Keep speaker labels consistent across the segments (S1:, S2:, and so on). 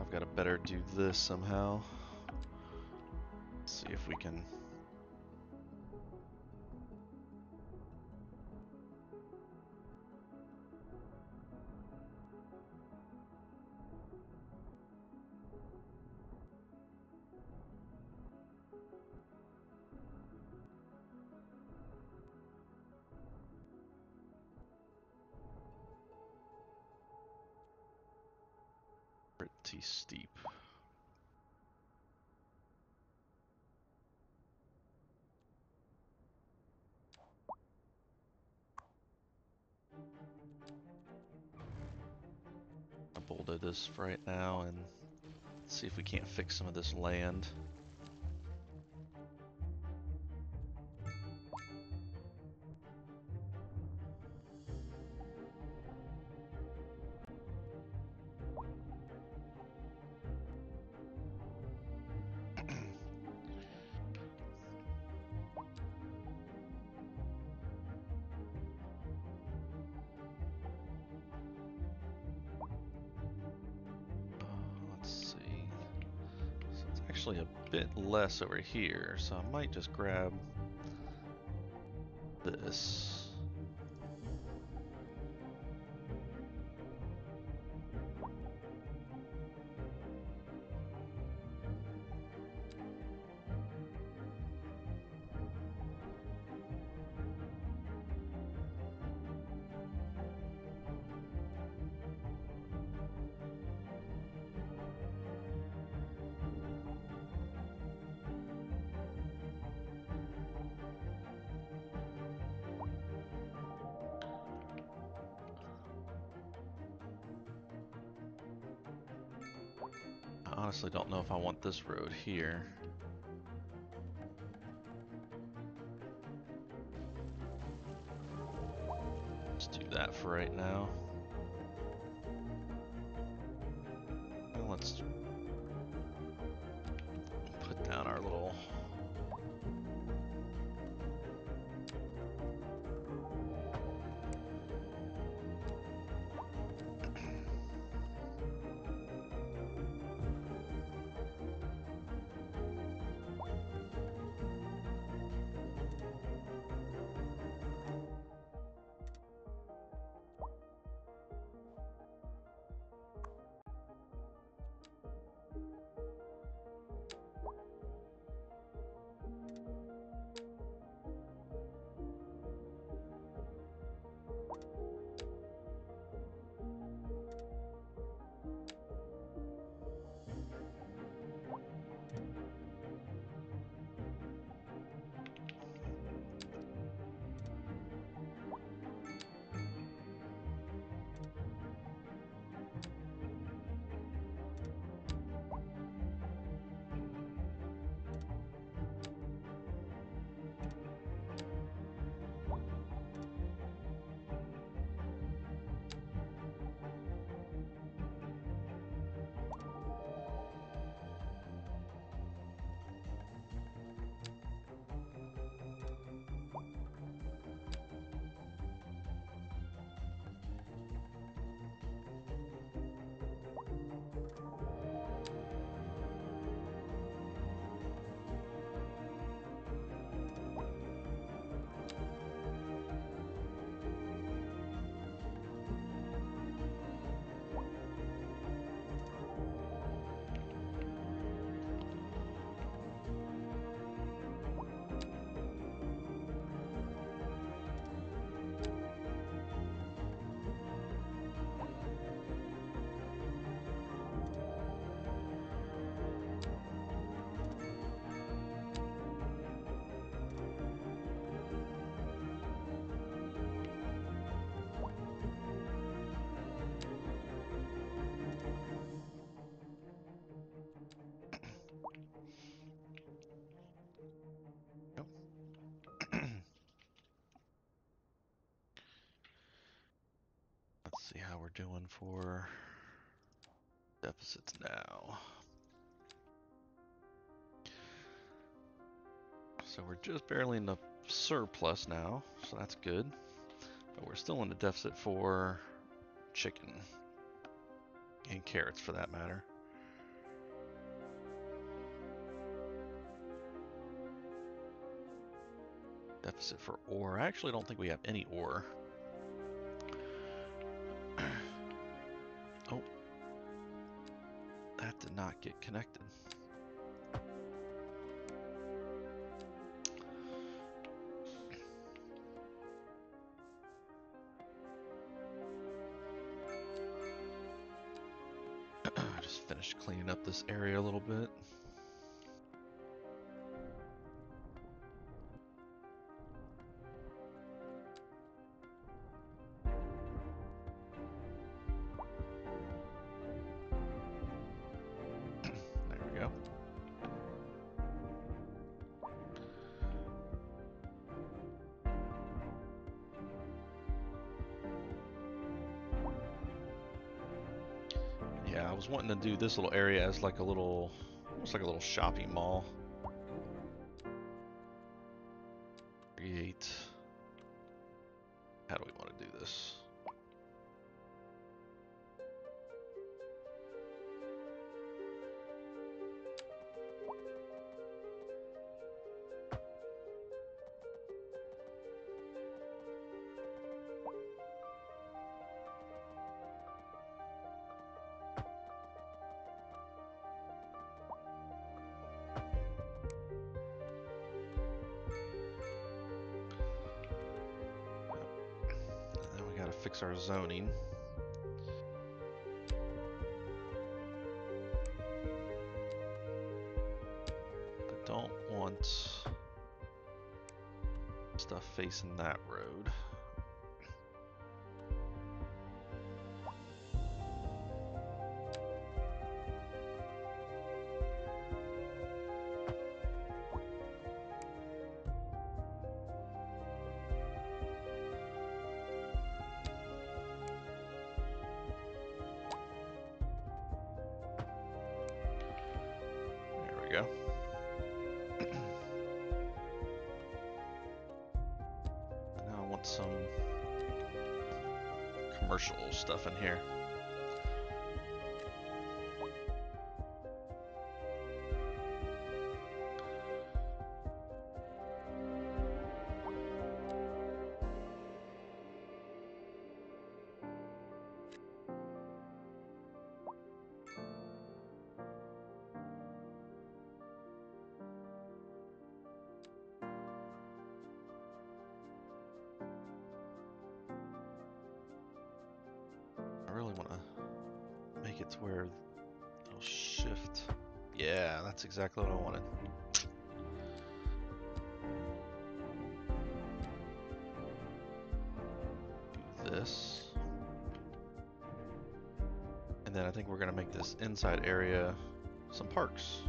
S1: I've got to better do this somehow. Let's see if we can. This right now and see if we can't fix some of this land. Actually a bit less over here, so I might just grab this. Honestly don't know if I want this road here. Let's do that for right now. we're doing for deficits now. So we're just barely in the surplus now, so that's good. But we're still in the deficit for chicken and carrots for that matter. Deficit for ore. I actually don't think we have any ore. Did not get connected. Was wanting to do this little area as like a little, almost like a little shopping mall. Fix our zoning. I don't want stuff facing that road. To where it'll shift. Yeah, that's exactly what I wanted. Do this. And then I think we're going to make this inside area some parks.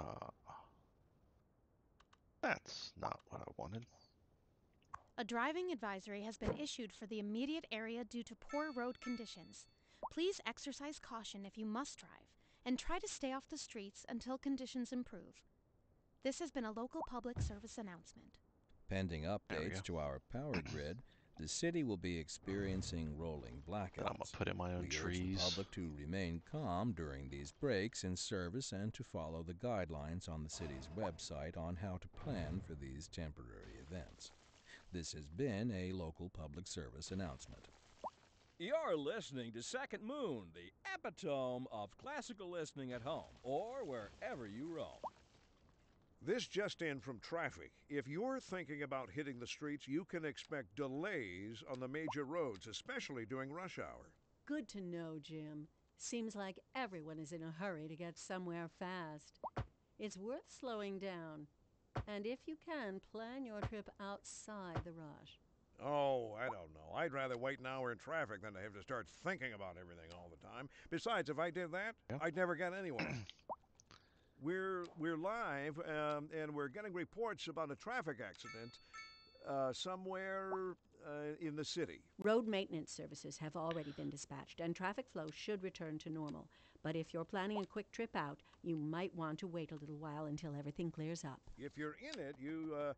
S1: Uh, that's not what I wanted.
S2: A driving advisory has been issued for the immediate area due to poor road conditions. Please exercise caution if you must drive, and try to stay off the streets until conditions improve. This has been a local public service announcement.
S3: Pending updates to our power grid, the city will be experiencing rolling
S1: Then I'm gonna
S3: blackouts.
S1: put in my own
S3: we urge the public to remain calm during these breaks in service and to follow the guidelines on the city's website on how to plan for these temporary events. This has been a local public service announcement.
S4: You're listening to Second Moon, the epitome of classical listening at home or wherever you roam.
S5: This just in from traffic. If you're thinking about hitting the streets, you can expect delays on the major roads, especially during rush hour.
S6: Good to know, Jim. Seems like everyone is in a hurry to get somewhere fast. It's worth slowing down. And if you can, plan your trip outside the rush.
S5: Oh, I don't know. I'd rather wait an hour in traffic than to have to start thinking about everything all the time. Besides, if I did that,
S1: Yeah.
S5: I'd never get anywhere. we're we're live, um, and we're getting reports about a traffic accident. uh, somewhere uh, in the city.
S6: Road maintenance services have already been dispatched, and traffic flow should return to normal. But if you're planning a quick trip out, you might want to wait a little while until everything clears up.
S5: If you're in it, you uh,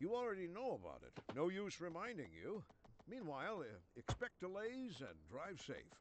S5: you already know about it. No use reminding you. Meanwhile, uh, expect delays and drive safe.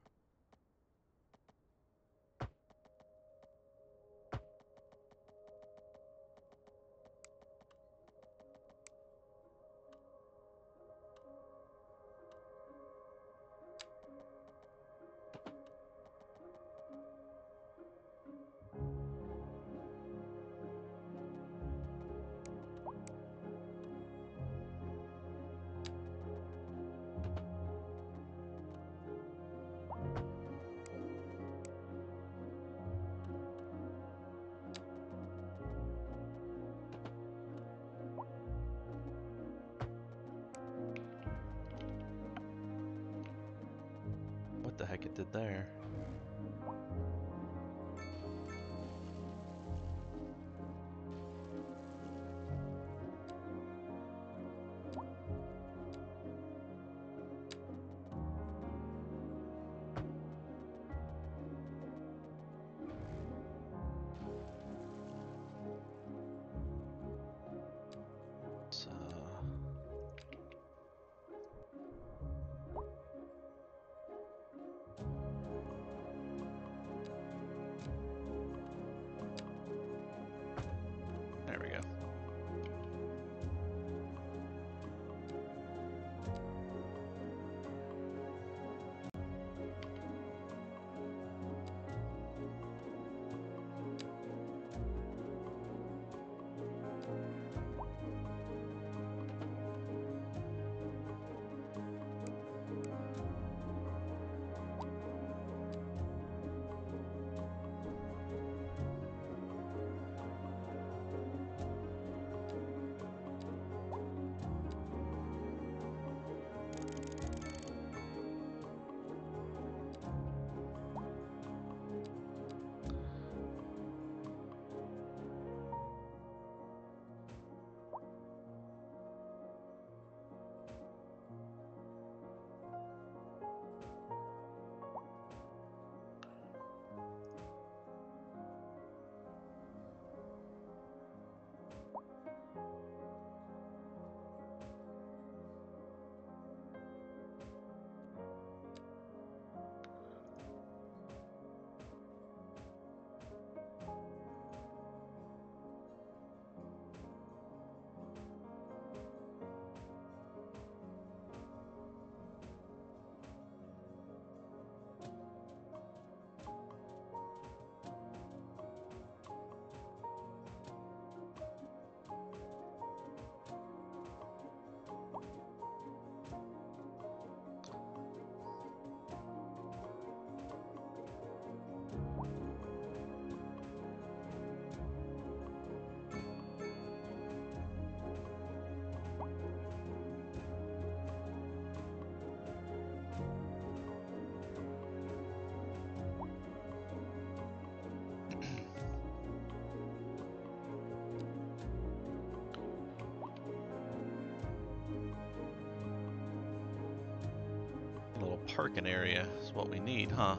S1: Parking area is what we need, huh?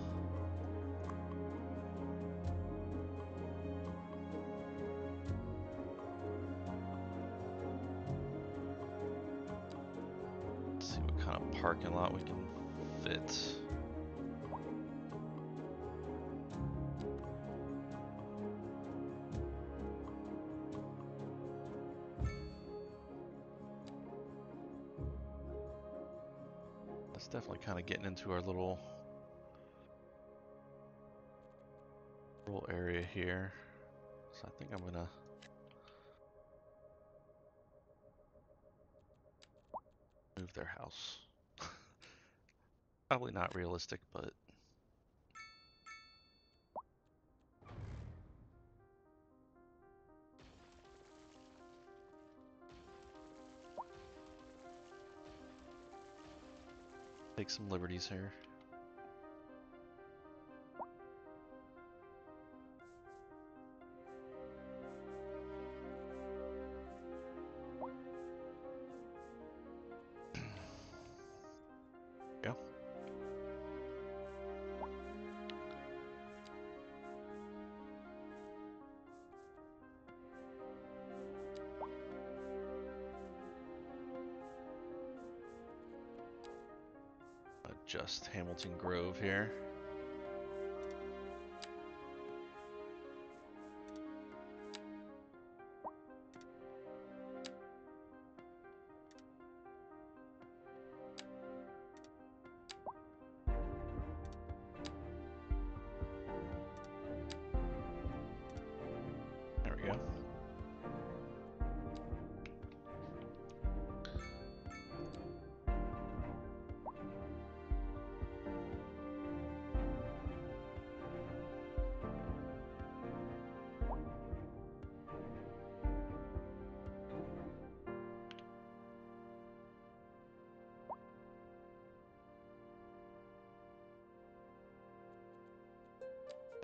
S1: Let's see what kind of parking lot we can fit. Kind of getting into our little little area here. So I think I'm gonna move their house. Probably not realistic, but take some liberties here. Just Hamilton Grove here.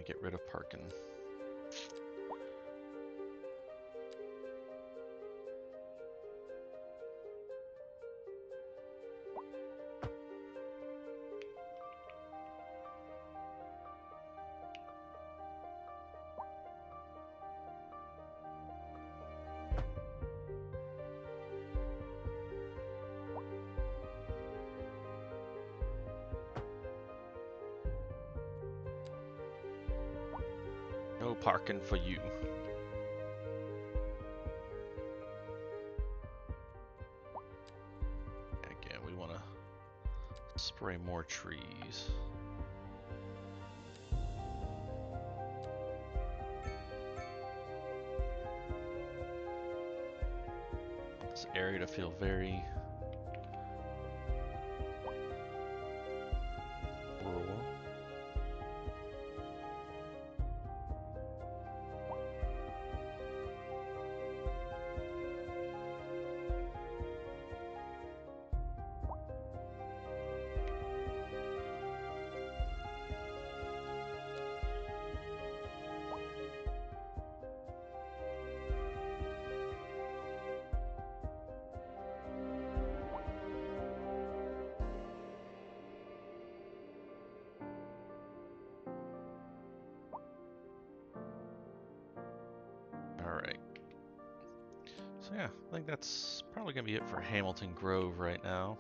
S1: Get rid of parking. Parking for you. Again, we want to spray more trees. This area to feel very be it for Hamilton Grove right now.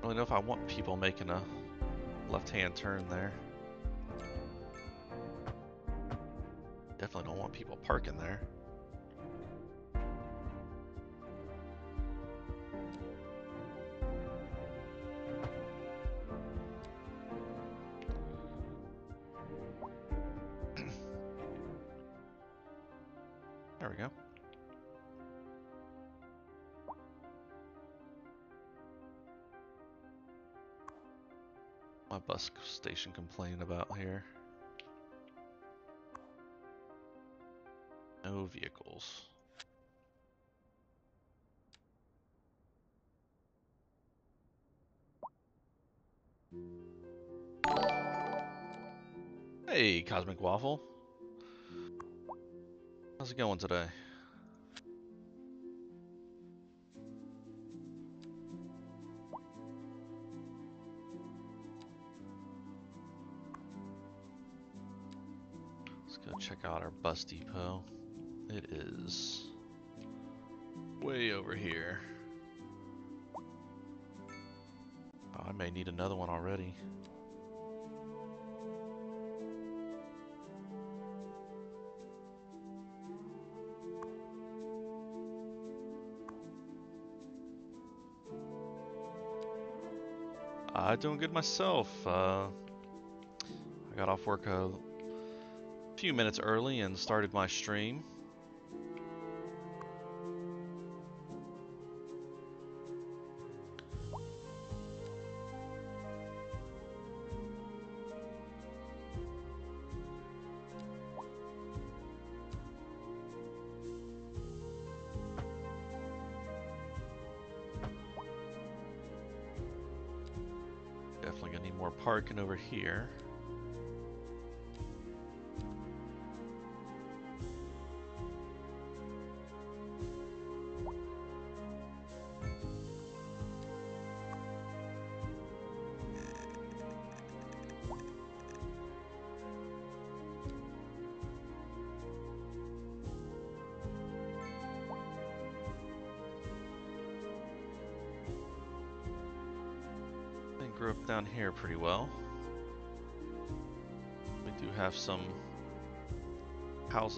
S1: I don't know if I want people making a left-hand turn there. Definitely don't want people parking there. There here. No vehicles. Hey, Cosmic Waffle. How's it going today? Bus depot. It is way over here. Oh, I may need another one already. I'm uh, doing good myself. Uh, I got off work a few minutes early and started my stream. Definitely gonna need more parking over here.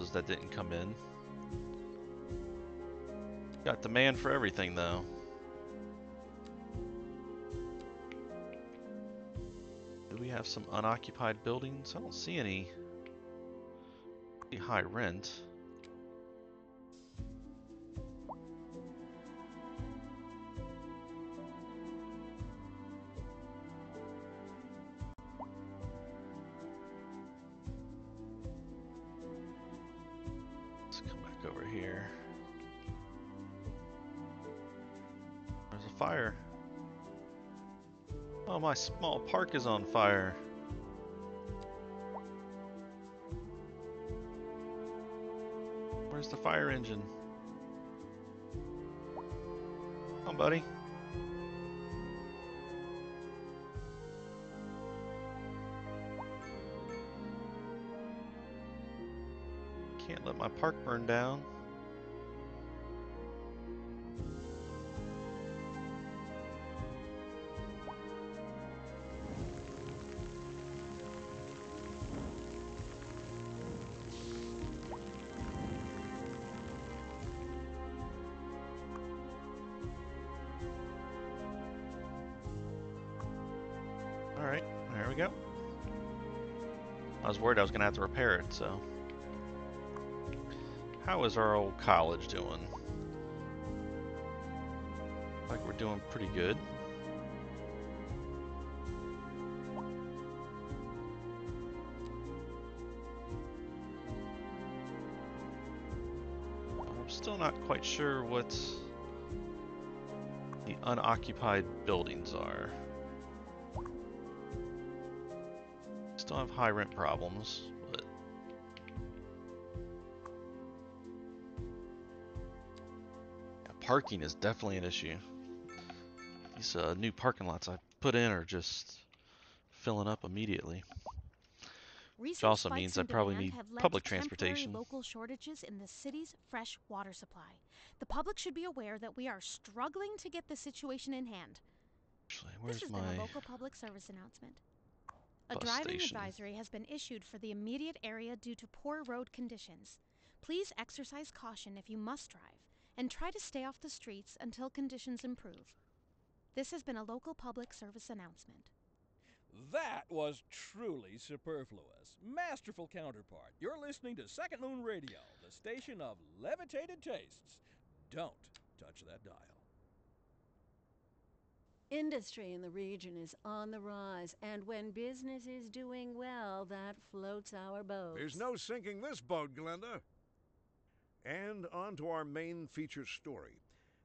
S1: Houses that didn't come in. Got demand for everything though. Do we have some unoccupied buildings? I don't see any. Pretty high rent. My small park is on fire. Where's the fire engine? Come on, buddy. Can't let my park burn down. Gonna have to repair it, so. How is our old college doing? Like we're doing pretty good. I'm still not quite sure what the unoccupied buildings are. Still have high rent problems, but Yeah, parking is definitely an issue. These uh, new parking lots I put in are just filling up immediately.
S2: Recent
S1: also means I probably need
S2: have
S1: public transportation.
S2: local shortages in the city's fresh water supply. The public should be aware that we are struggling to get the situation in hand.
S1: Actually, where's
S2: this has
S1: my
S2: been a local public service announcement. A driving
S1: station?
S2: advisory has been issued for the immediate area due to poor road conditions. Please exercise caution if you must drive, and try to stay off the streets until conditions improve. This has been a local public service announcement.
S4: That was truly superfluous. Masterful counterpart. You're listening to Second Moon Radio, the station of levitated tastes. Don't touch that dial.
S6: Industry in the region is on the rise, and when business is doing well, that floats our boat.
S5: There's no sinking this boat, Glenda. And on to our main feature story.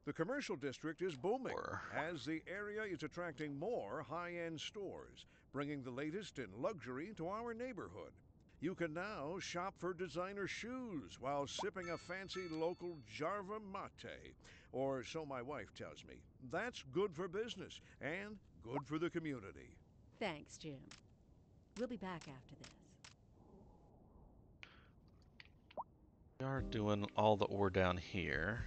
S5: The commercial district is booming as the area is attracting more high end stores, bringing the latest in luxury to our neighborhood. You can now shop for designer shoes while sipping a fancy local Jarva mate, or so my wife tells me. That's good for business and good for the community.
S6: Thanks, Jim. We'll be back after this.
S1: We are doing all the ore down here.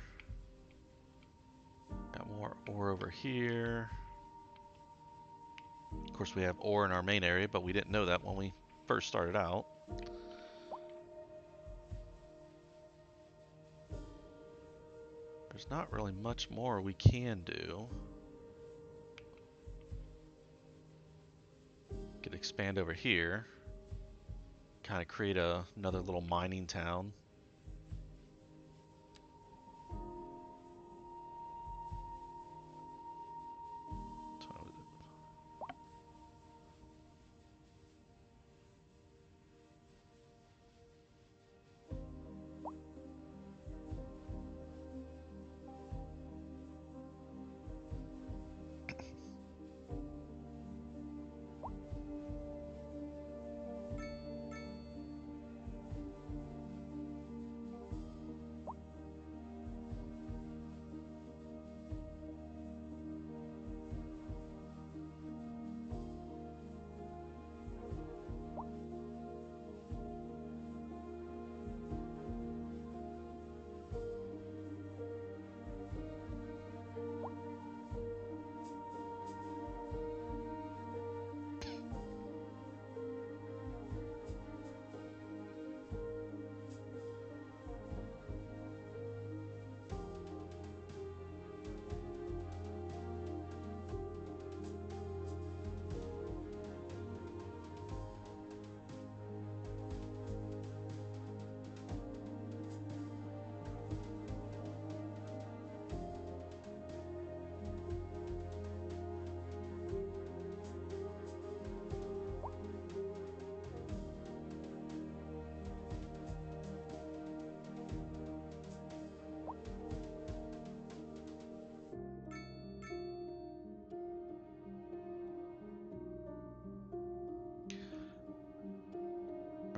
S1: Got more ore over here. Of course, we have ore in our main area, but we didn't know that when we first started out. There's not really much more we can do. Could expand over here. Kind of create a, another little mining town.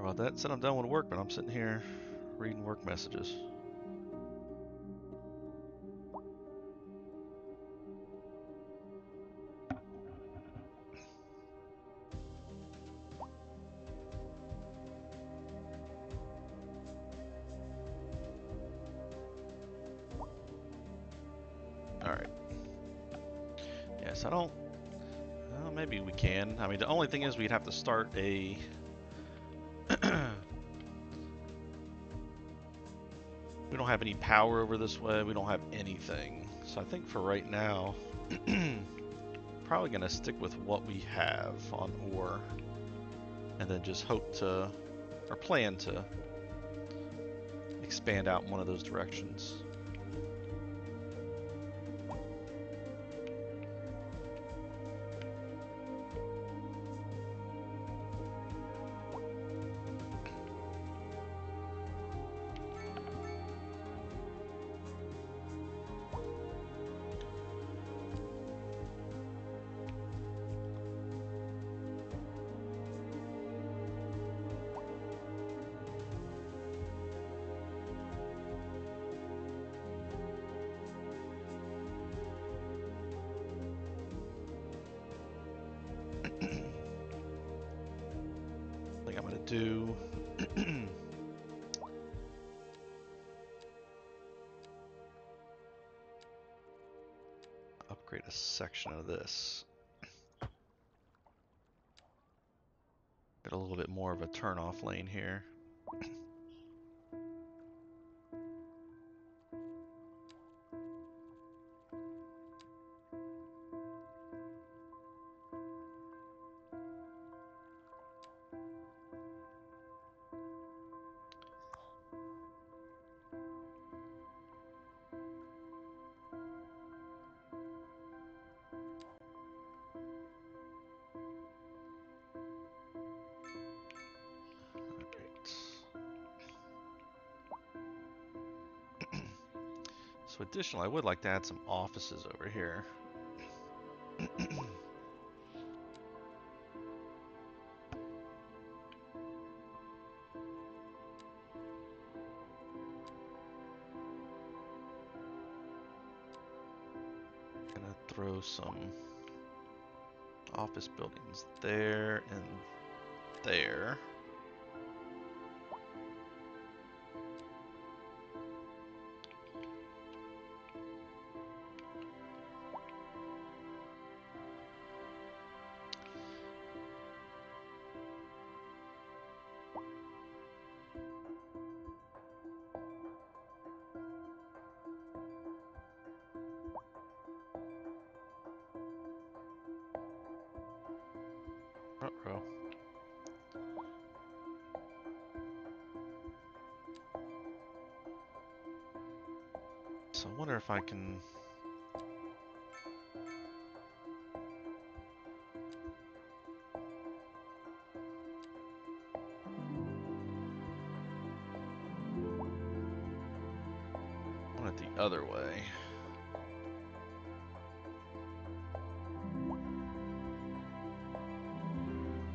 S1: About that. Said I'm done with work, but I'm sitting here reading work messages. I don't... Maybe we can. I mean, the only thing is we'd have to start a... have any power over this way. We don't have anything. So I think for right now, probably going to stick with what we have on ore. And then just hope to, or plan to, expand out in one of those directions. Do. Upgrade a section of this. Get a little bit more of a turn-off lane here. So additionally, I would like to add some offices over here. Gonna throw some office buildings there and there. Uh-oh. So I wonder if I can...